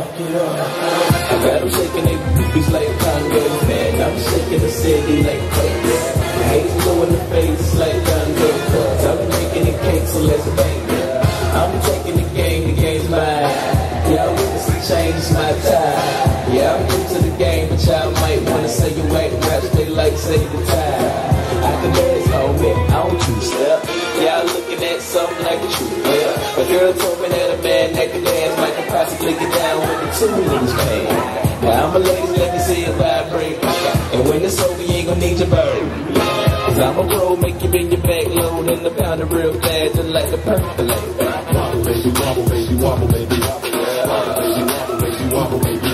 I got them shaking it, boobies like a Kanye man. I'm shaking the city like crazy. Hate blow in the face like Kanye cuz I'm making it cake, so let's bang it. I'm taking the game, the game's mine. Y'all witness the change, my time. Yeah, I'm new to the game, but y'all might wanna say you ain't rap, they like say the time. like the truth. Yeah. A girl told me that a man like a man might can possibly get down with the two in his pain. Now I'm a lady, let me see it vibrate. And when it's over, you ain't gonna need your bird. Cause I'm a pro, make you bend your back load and the pounder real fast and like the percolate. Wobble, baby, wobble, baby, wobble, baby. Wobble, baby, wobble, baby, wobble, baby.